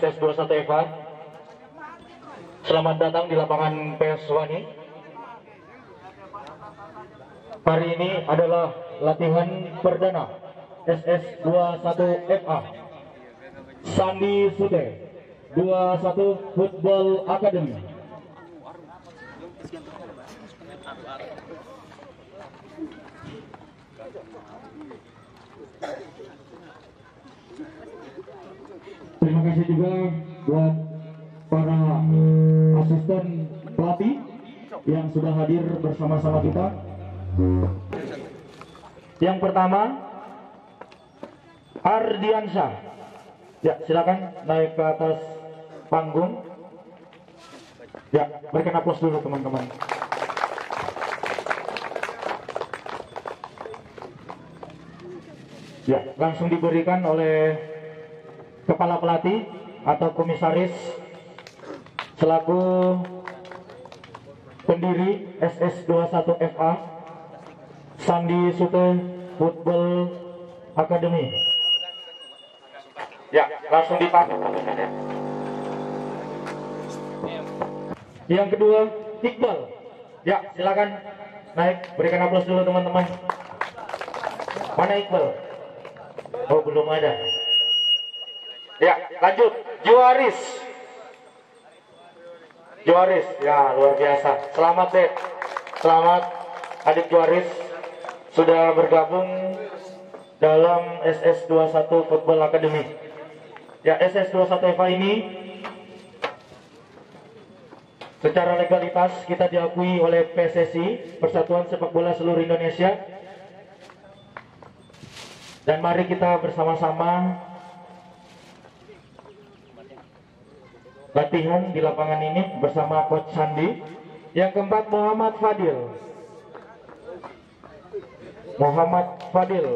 binaan SS21 Eva. Selamat datang di lapangan PS Wani. Hari ini adalah latihan perdana SS21 FA. Sandi Sute 21 Football Academy. Terima kasih juga buat para asisten pelatih yang sudah hadir bersama-sama kita. Yang pertama, Ardiansyah. Ya, silakan naik ke atas panggung. Ya, berikan aplaus dulu teman-teman. Ya, langsung diberikan oleh kepala pelatih atau komisaris selaku pendiri SS21 FA Sandi Sute Football Academy. Ya, langsung dipakai. Yang kedua, Iqbal. Ya, silakan naik. Berikan aplaus dulu teman-teman. Mana Iqbal? Oh, belum ada. Ya, lanjut. Juaris. Juaris, ya luar biasa. Selamat deh. Selamat adik Juaris sudah bergabung dalam SS21 Football Academy. Ya, SS21 EVA ini secara legalitas kita diakui oleh PSSI, Persatuan Sepak Bola Seluruh Indonesia. Dan mari kita bersama-sama latihan di lapangan ini bersama Coach Sandi. Yang keempat Muhammad Fadil. Muhammad Fadil.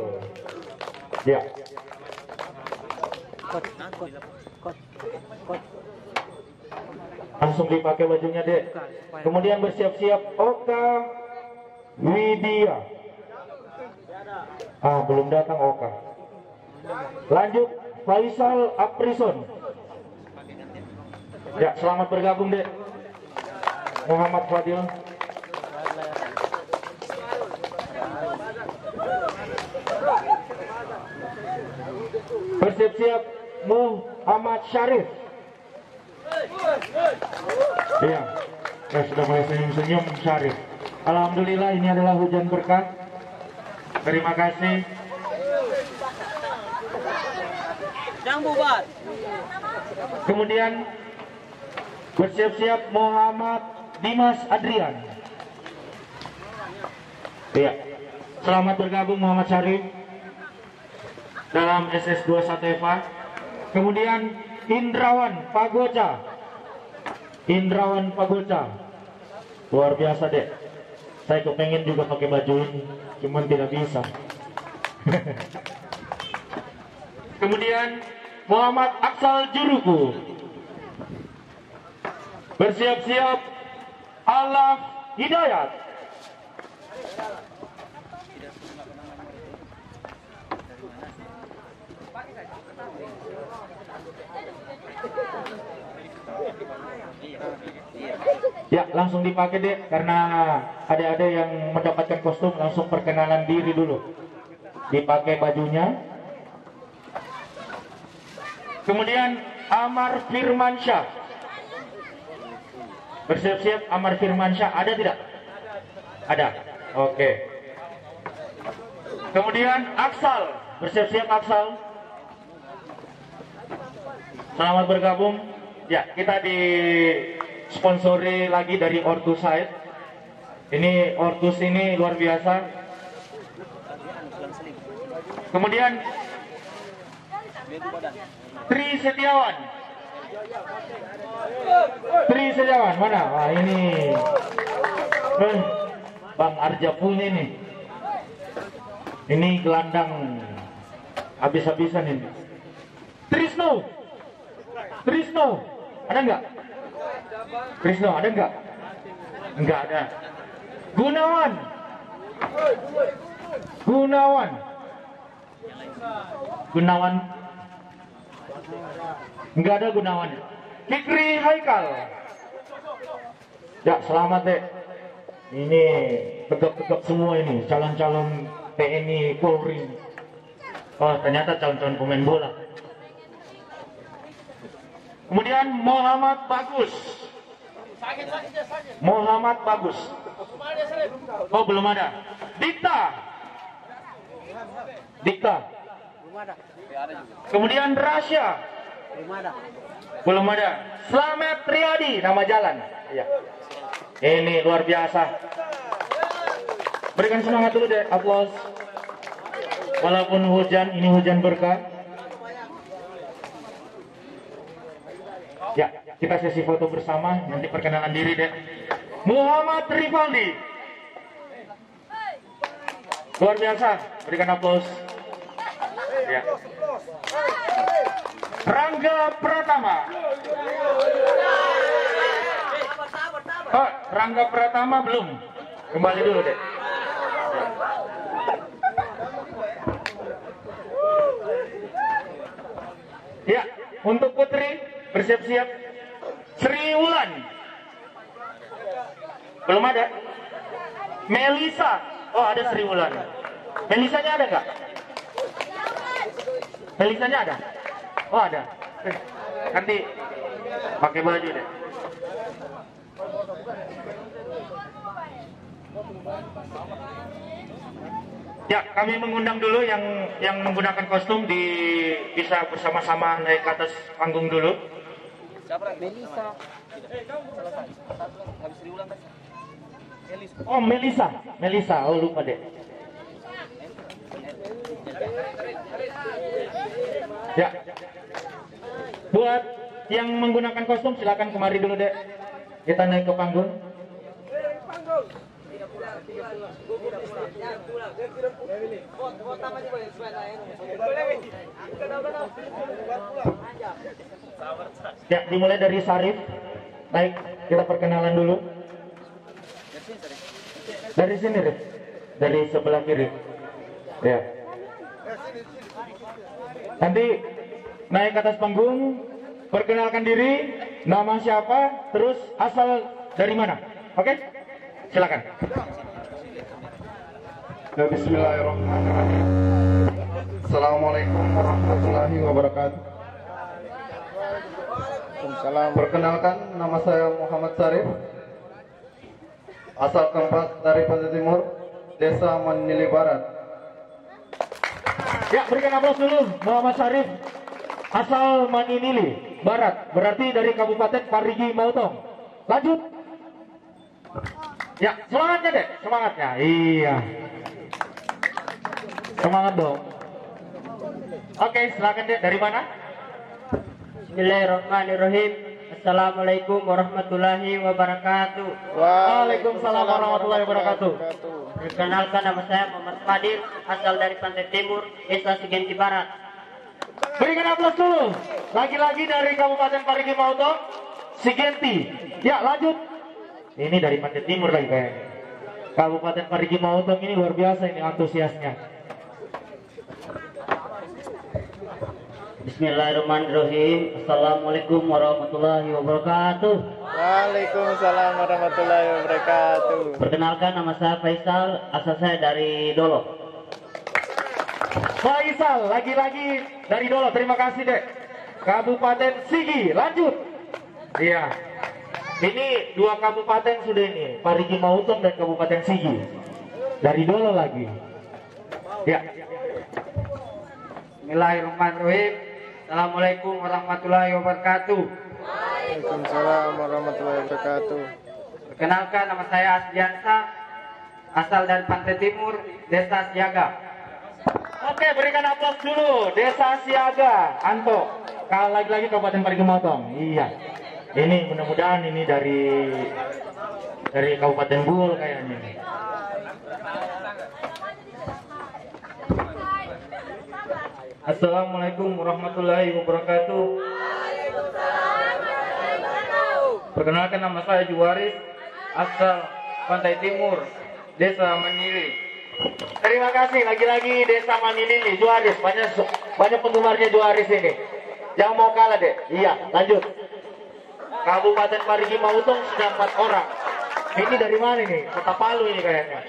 Ya. Langsung dipakai bajunya, Dek. Kemudian bersiap-siap Oka Widya. Ah, belum datang Oka. Lanjut Faisal Aprison. Ya, selamat bergabung, Dek. Muhammad Fadil. Bersiap-siap Muhammad Syarif. Iya, ya sudah mulai senyum-senyum Syarif. Alhamdulillah ini adalah hujan berkah. Terima kasih. Jangan bubar. Kemudian bersiap-siap Muhammad Dimas Adrian. Iya. Selamat bergabung Muhammad Syarif dalam SS21 Eva. Kemudian Indrawan Pagoca. Indrawan Pagoca. Luar biasa deh. Saya kepengen juga pakai baju ini, cuman tidak bisa. Kemudian Muhammad Aksal Juruku. Bersiap-siap Allah Hidayat. Ya, langsung dipakai deh karena ada-ada yang mendapatkan kostum langsung perkenalan diri dulu. Dipakai bajunya. Kemudian Amar Firmansyah. Bersiap-siap Amar Firmansyah ada tidak? Ada. Oke. Kemudian Aksal, bersiap-siap Aksal. Selamat bergabung. Ya, kita di sponsori lagi dari Ortus Side. Ini Ortus ini luar biasa. Kemudian Tri Setiawan. Tri mana? Wah ini eh, Bang Arja punya ini. Ini gelandang habis-habisan ini. Trisno. Trisno. Ada nggak? Trisno ada nggak? Nggak ada. Gunawan. Gunawan. Gunawan Enggak ada Gunawan. Fikri Haikal. Ya, selamat deh. Ini tegap-tegap semua ini, calon-calon TNI Polri. Oh, ternyata calon-calon pemain bola. Kemudian Muhammad Bagus. Muhammad Bagus. Oh, belum ada. Dikta. Dikta. Kemudian Rasya. Belum ada. Belum ada. Slamet Triadi, nama jalan. Iya. Ini luar biasa. Berikan semangat dulu deh, aplaus. Walaupun hujan, ini hujan berkah. Ya, kita sesi foto bersama, nanti perkenalan diri deh. Muhammad Rivaldi. Luar biasa, berikan aplaus. Ya. Rangga Pratama. Oh, Rangga Pratama belum. Kembali dulu deh. Ya, untuk Putri bersiap-siap. Sri Wulan. Belum ada. Melisa. Oh, ada Sri Wulan. Melisanya ada nggak? Melisanya ada? Oh ada. Eh, nanti pakai baju deh. Ya, kami mengundang dulu yang yang menggunakan kostum di bisa bersama-sama naik ke atas panggung dulu. Melisa. Elis. Oh, Melisa. Melisa. Oh, lupa deh. Ya. Buat yang menggunakan kostum silakan kemari dulu, Dek. Kita naik ke panggung. Ya, dimulai dari Sarif. Baik, kita perkenalan dulu. Dari sini, Rif. Dari sebelah kiri. Ya. Nanti naik ke atas panggung, perkenalkan diri, nama siapa, terus asal dari mana. Oke? Silakan. Ya, Bismillahirrahmanirrahim. Assalamualaikum warahmatullahi wabarakatuh. Salam. Perkenalkan, nama saya Muhammad Sarif. Asal keempat dari Pantai Timur, Desa Manili Barat. Ya, berikan aplaus dulu Muhammad Syarif asal Maninili Barat, berarti dari Kabupaten Parigi Mautong. Lanjut. Ya, semangatnya deh, semangatnya. Iya. Semangat dong. Oke, silakan deh. Dari mana? Bismillahirrahmanirrahim. Assalamualaikum warahmatullahi wabarakatuh. Waalaikumsalam warahmatullahi wabarakatuh. Perkenalkan nama saya Muhammad Fadir, asal dari Pantai Timur, Desa Sigenti Barat. Berikan aplaus dulu. Lagi-lagi dari Kabupaten Parigi Mautong, Sigenti. Ya, lanjut. Ini dari Pantai Timur lagi kayaknya. Kabupaten Parigi Mautong ini luar biasa ini antusiasnya. Bismillahirrahmanirrahim. Assalamualaikum warahmatullahi wabarakatuh. Waalaikumsalam warahmatullahi wabarakatuh. Perkenalkan nama saya Faisal, asal saya dari Dolo. Faisal, lagi-lagi dari Dolo. Terima kasih, Dek. Kabupaten Sigi, lanjut. Iya. Ini dua kabupaten sudah ini, Parigi Mautong dan Kabupaten Sigi. Dari Dolo lagi. Ya. Bismillahirrahmanirrahim. Assalamualaikum warahmatullahi wabarakatuh. Waalaikumsalam warahmatullahi wabarakatuh. Perkenalkan nama saya Asdiansa, asal dari Pantai Timur, Desa Siaga. Oke, berikan aplaus dulu. Desa Siaga, Anto. Kalau lagi-lagi Kabupaten Parigi Motong. Iya. Ini mudah-mudahan ini dari dari Kabupaten Bul kayaknya. Assalamualaikum warahmatullahi wabarakatuh. Perkenalkan nama saya Juwaris, asal Pantai Timur, Desa Manili. Terima kasih lagi-lagi Desa Manini nih, Juaris. Banyak banyak penggemarnya Juaris ini. Jangan mau kalah deh. Iya, lanjut. Kabupaten Parigi Mautong sudah empat orang. Ini dari mana nih? Kota Palu ini kayaknya.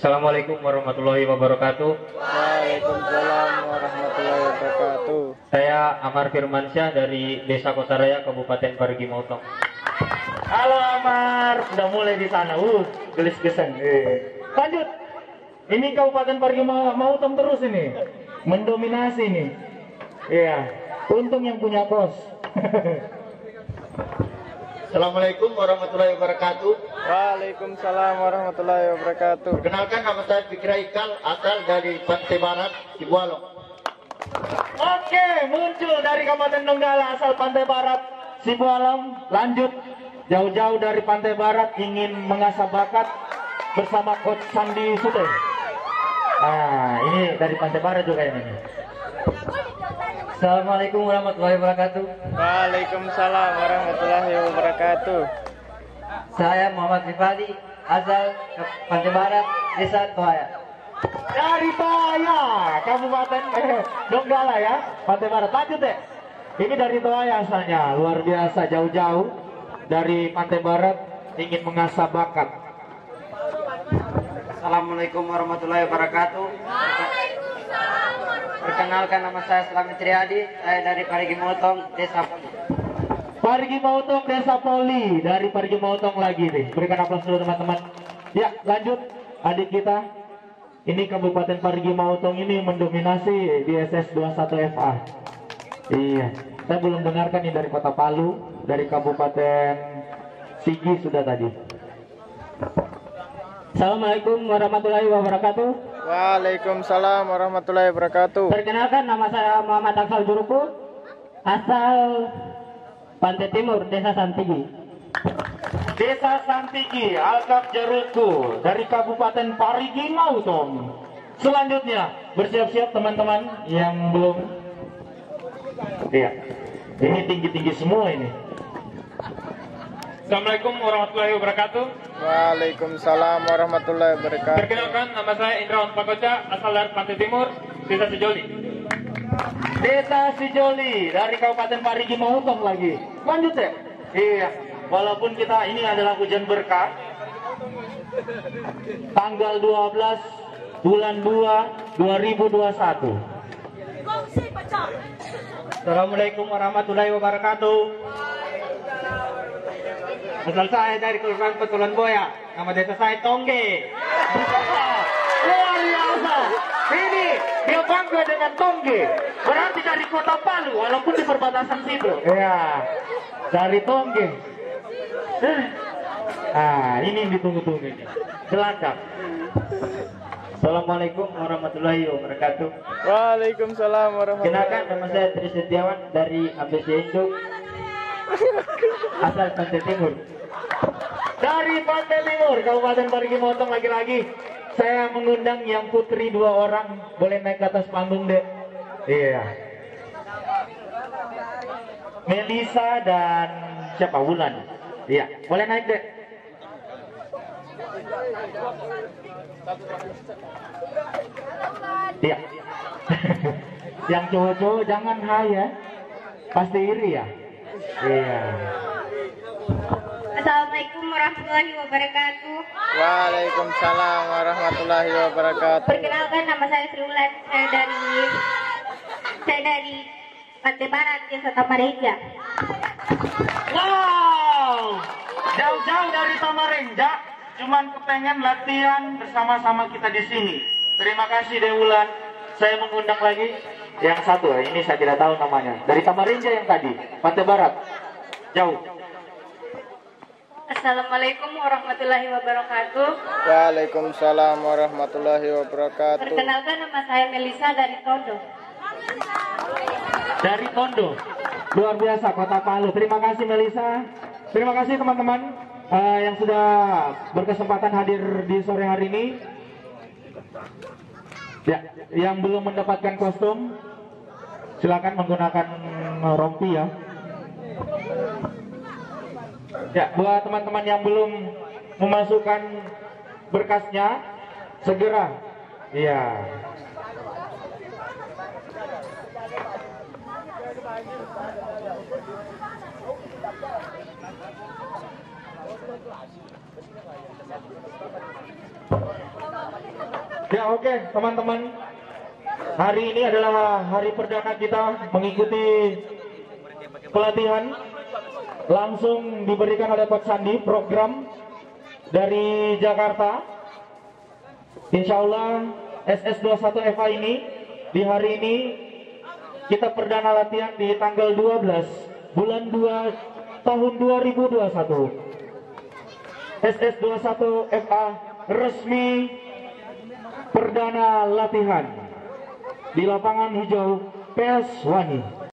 Assalamualaikum warahmatullahi wabarakatuh. Waalaikumsalam warahmatullahi wabarakatuh. Saya Amar Firmansyah dari Desa Kosaraya, Kabupaten Parigi Mautong. Halo Amar, sudah mulai di sana. Uh, gelis gesen. Eh. Lanjut. Ini Kabupaten Parigi Mautong terus ini. Mendominasi nih. Iya. Untung yang punya kos. Assalamualaikum warahmatullahi wabarakatuh. Waalaikumsalam warahmatullahi wabarakatuh. Perkenalkan nama saya Fikra Ikal, asal dari Pantai Barat, Sibualong. Oke, muncul dari Kabupaten Donggala asal Pantai Barat, Sibualam. Lanjut jauh-jauh dari Pantai Barat ingin mengasah bakat bersama Coach Sandi Sute. Nah, ini dari Pantai Barat juga ini. Assalamualaikum warahmatullahi wabarakatuh. Waalaikumsalam warahmatullahi wabarakatuh. Saya Muhammad Rifali, asal Pantai Barat, Desa Tohaya. Dari Toaya, Kabupaten eh, Donggala ya, Pantai Barat. Lanjut deh. Ini dari Toaya asalnya, luar biasa jauh-jauh dari Pantai Barat ingin mengasah bakat. Assalamualaikum warahmatullahi wabarakatuh. Perkenalkan nama saya Selamat Triadi, saya dari Parigi Motong, Desa Poli. Parigi Mautong Desa Poli dari Parigi Mautong lagi nih. Berikan aplaus dulu teman-teman. Ya, lanjut adik kita. Ini Kabupaten Parigi Mautong ini mendominasi di SS 21 FA. Iya, saya belum dengarkan nih dari Kota Palu, dari Kabupaten Sigi sudah tadi. Assalamualaikum warahmatullahi wabarakatuh. Waalaikumsalam warahmatullahi wabarakatuh. Perkenalkan nama saya Muhammad Aksal Juruku, asal Pantai Timur, Desa Santigi. Desa Santigi, Alkap Jeruku, dari Kabupaten Parigi Mautong. Selanjutnya, bersiap-siap teman-teman yang belum. Iya, ini tinggi-tinggi semua ini. Assalamualaikum warahmatullahi wabarakatuh. Waalaikumsalam warahmatullahi wabarakatuh. Perkenalkan nama saya Indrawan Pakoca, asal dari Pantai Timur, Desa Sejoli. Desa Sijoli dari Kabupaten Parigi Mautong lagi. Lanjut ya. Iya. Walaupun kita ini adalah hujan berkah. Tanggal 12 bulan 2 2021. Assalamualaikum warahmatullahi wabarakatuh. Asal saya dari Kelurahan Petulan Boya, nama desa saya Tongge. Luar biasa. Ini dia bangga dengan Tongge. Berarti dari kota Palu walaupun di perbatasan situ. Iya. Dari Tongge. Ah, ini yang ditunggu-tunggu ini. Gelacak. Assalamualaikum warahmatullahi wabarakatuh. Waalaikumsalam warahmatullahi Kenalkan nama saya Tri Setiawan dari ABC Indo, asal Pantai Timur. Dari Pantai Timur, Kabupaten Parigi Motong lagi-lagi. Saya mengundang yang putri dua orang. Boleh naik ke atas panggung, Dek? Iya. Melisa dan siapa? Wulan. Iya, boleh naik, Dek. Iya. yang cowok-cowok jangan hai ya. Pasti iri ya. Iya. Assalamualaikum warahmatullahi wabarakatuh. Waalaikumsalam warahmatullahi wabarakatuh. Perkenalkan nama saya Sri Wulan. Saya dari saya dari Pantai Barat, Desa Tamareja. Wow, jauh-jauh dari Samarinda, cuman kepengen latihan bersama-sama kita di sini. Terima kasih Dewulan. Saya mengundang lagi yang satu, ini saya tidak tahu namanya. Dari Samarinda yang tadi, Pantai Barat. Jauh. Assalamualaikum warahmatullahi wabarakatuh. Waalaikumsalam warahmatullahi wabarakatuh. Perkenalkan nama saya Melisa dari Tondo. Dari Tondo. Luar biasa Kota Palu. Terima kasih Melisa. Terima kasih teman-teman eh, yang sudah berkesempatan hadir di sore hari ini. Ya, yang belum mendapatkan kostum silakan menggunakan rompi ya. Ya, buat teman-teman yang belum memasukkan berkasnya, segera. Iya. Ya oke okay, teman-teman Hari ini adalah hari perdana kita mengikuti pelatihan langsung diberikan oleh Pak Sandi program dari Jakarta. Insya Allah SS21 FA ini di hari ini kita perdana latihan di tanggal 12 bulan 2 tahun 2021. SS21 FA resmi perdana latihan di lapangan hijau PS Wani.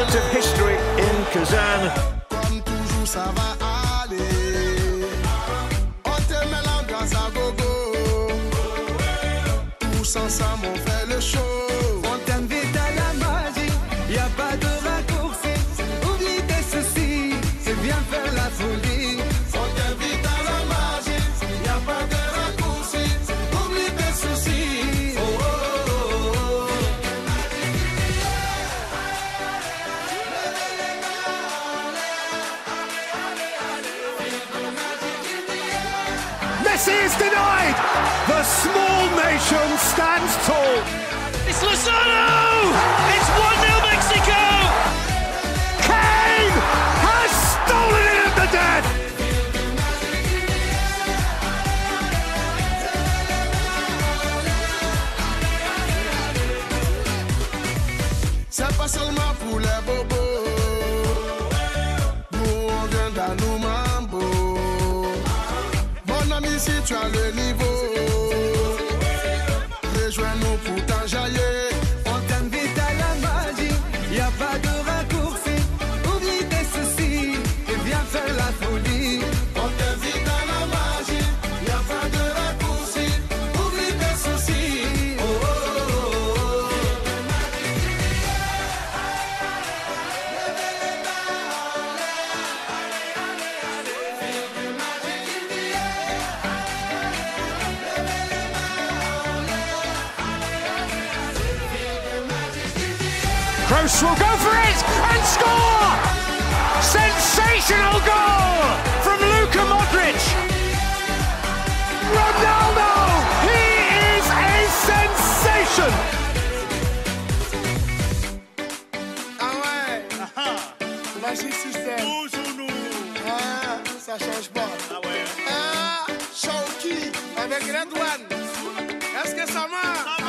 Moment of history in Kazan. Comme toujours, ça va aller. On te met l'ambiance à gogo. Tous ensemble, nation stands tall. Kroos will go for it and score! Sensational goal from Luka Modric. Ronaldo, he is a sensation. Ah ouais Magic System Ah, ça change pas Ah, Shaoki avec Red One Est-ce que ça marche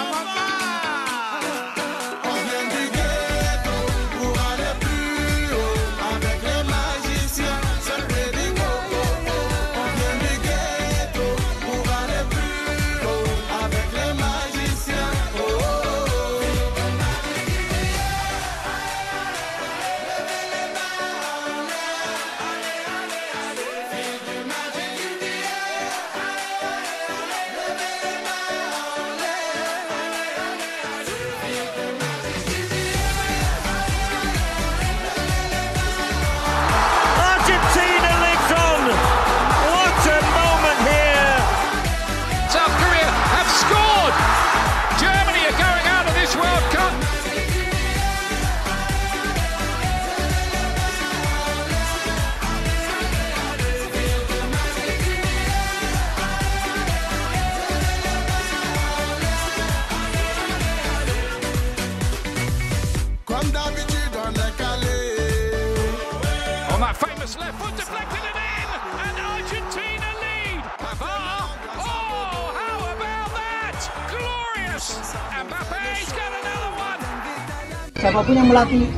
siapa pun yang melatih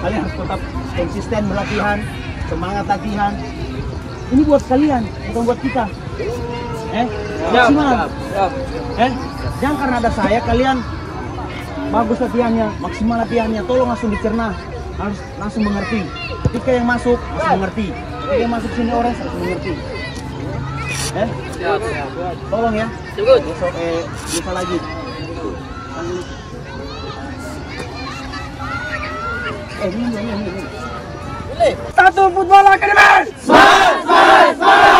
kalian harus tetap konsisten melatihan semangat latihan ini buat kalian bukan buat kita eh maksimal eh jangan karena ada saya kalian bagus latihannya, maksimal latihannya, tolong langsung dicerna, harus langsung mengerti. Ketika yang masuk, langsung mengerti. Ketika yang masuk sini orang harus mengerti. Eh? Tolong ya. Besok eh bisa lagi. Eh, ini, ini, ini, ini. Satu Football Academy! Smile, smile, smile!